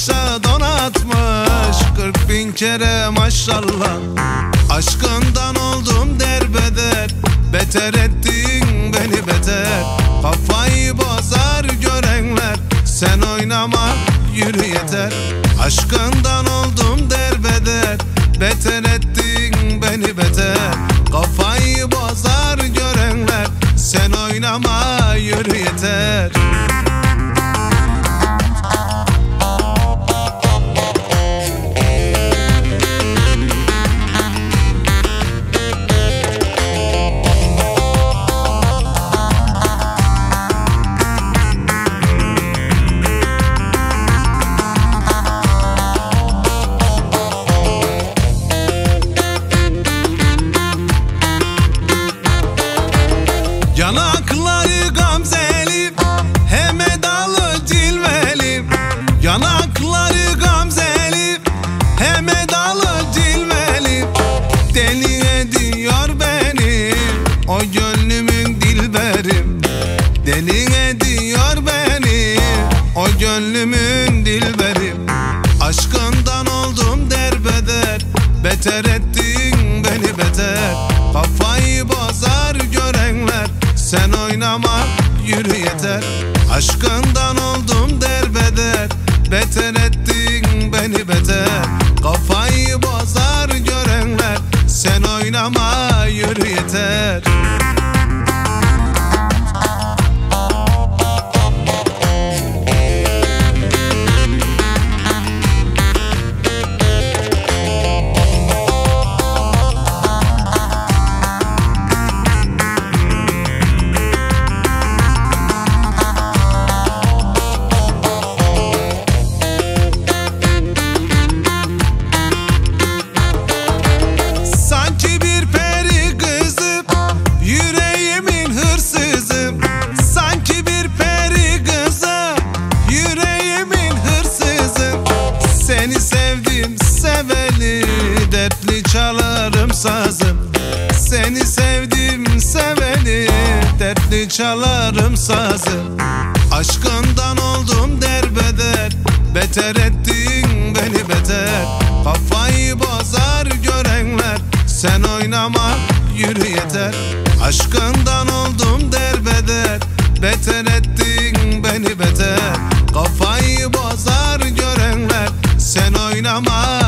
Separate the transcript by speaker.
Speaker 1: aşağı donatmış Kırk bin kere maşallah. Aşkından oldum derbeder Beter ettin beni beter. Kafayı bozar görenler Sen oynama yürü yeter. Aşkından oldum derbeder Beter ettin beni beter. Kafayı bozar görenler Sen oynama yürü yeter ediyor beni. O gönlümün dilberim Aşkından oldum derbeder. Beter ettin beni beter. Kafayı bozar görenler. Sen oynama yürü yeter. Aşkından oldum derbeder. Beter ettin beni beter. Kafayı bozar görenler. Sen oynama yürü yeter Seni sevdim seveli Dertli çalarım sazım. Seni sevdim seveli Dertli çalarım sazım. Aşkından oldum derbeder Beter ettin beni beter. Kafayı bozar görenler Sen oynama yürü yeter. Aşkından oldum derbeder Beter ettin beni beter oynama